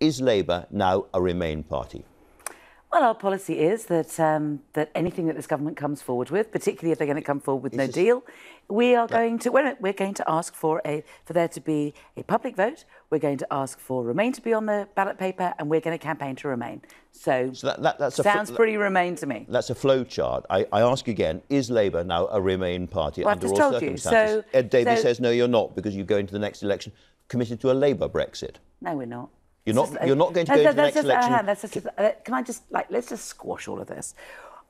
is Labour now a Remain party? Well, our policy is that um, that anything that this government comes forward with, particularly if they're going to come forward with is no this... deal, we are yeah. going to we're, we're going to ask for a for there to be a public vote. We're going to ask for Remain to be on the ballot paper, and we're going to campaign to Remain. So, so that, that, that's sounds pretty Remain to me. That's a flow chart. I, I ask again: Is Labour now a Remain party well, under all circumstances? You. So, Ed Davey so, says no, you're not, because you go into the next election committed to a Labour Brexit. No, we're not. You're not. you're not going to go into the next just, election. Uh, just, uh, can I just like let's just squash all of this?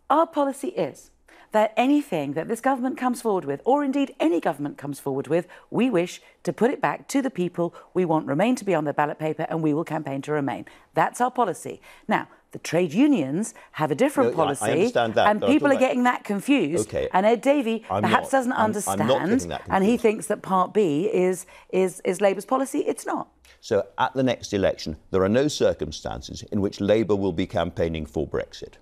Our policy is that anything that this government comes forward with, or indeed any government comes forward with, we wish to put it back to the people. We want Remain to be on the ballot paper, and we will campaign to Remain. That's our policy. Now, the trade unions have a different no, policy, I understand that, and people are getting that confused. Okay. And Ed Davey I'm perhaps not. doesn't I'm, understand, I'm and he thinks that Part B is is is Labour's policy. It's not. So at the next election, there are no circumstances in which Labour will be campaigning for Brexit.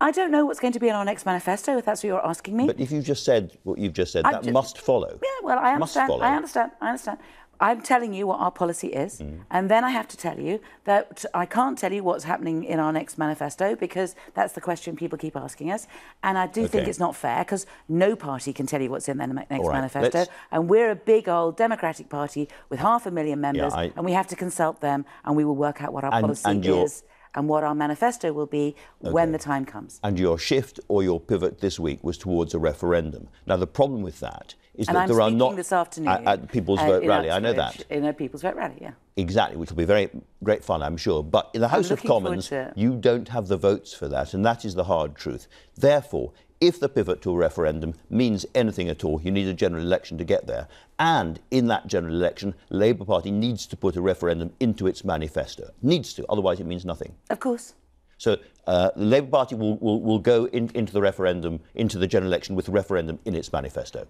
I don't know what's going to be in our next manifesto, if that's what you're asking me. But if you've just said what you've just said, I that just, must follow. Yeah, well, I understand. I understand. I understand. I'm telling you what our policy is, mm. and then I have to tell you that I can't tell you what's happening in our next manifesto because that's the question people keep asking us. And I do okay. think it's not fair because no party can tell you what's in their next right. manifesto. Let's... And we're a big old democratic party with half a million members, yeah, I... and we have to consult them, and we will work out what our and, policy and is and what our manifesto will be okay. when the time comes. And your shift or your pivot this week was towards a referendum. Now, the problem with that is and that I'm there are not this afternoon at, at People's uh, Vote Rally. I know that in a People's Vote Rally, yeah. Exactly, which will be very great fun, I'm sure. But in the House of Commons, you don't have the votes for that, and that is the hard truth. Therefore, if the pivot to a referendum means anything at all, you need a general election to get there. And in that general election, Labour Party needs to put a referendum into its manifesto. Needs to, otherwise it means nothing. Of course. So uh, the Labour Party will, will, will go in, into the referendum, into the general election with the referendum in its manifesto.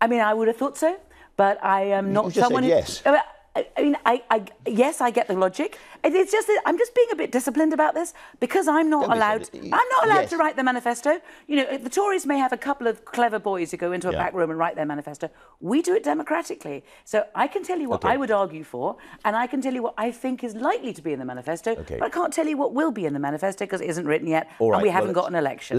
I mean, I would have thought so, but I am not someone said yes. who. I, I mean, I, I, yes, I get the logic. It's just that I'm just being a bit disciplined about this because I'm not Don't allowed. I'm not allowed yes. to write the manifesto. You know, the Tories may have a couple of clever boys who go into a yeah. back room and write their manifesto. We do it democratically. So I can tell you what okay. I would argue for, and I can tell you what I think is likely to be in the manifesto. Okay. But I can't tell you what will be in the manifesto because it isn't written yet, and we haven't well, got an election.